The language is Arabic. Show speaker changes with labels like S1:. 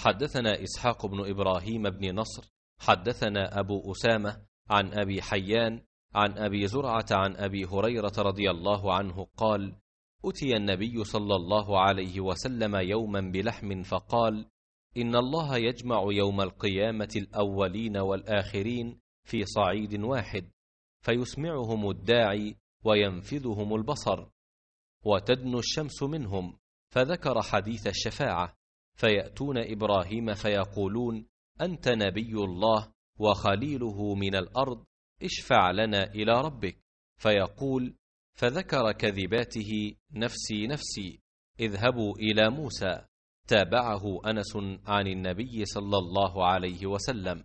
S1: حدثنا إسحاق بن إبراهيم بن نصر حدثنا أبو أسامة عن أبي حيان عن أبي زرعة عن أبي هريرة رضي الله عنه قال أتي النبي صلى الله عليه وسلم يوما بلحم فقال إن الله يجمع يوم القيامة الأولين والآخرين في صعيد واحد فيسمعهم الداعي وينفذهم البصر وتدنو الشمس منهم فذكر حديث الشفاعة. فيأتون إبراهيم فيقولون أنت نبي الله وخليله من الأرض اشفع لنا إلى ربك. فيقول فذكر كذباته نفسي نفسي اذهبوا إلى موسى. تابعه أنس عن النبي صلى الله عليه وسلم.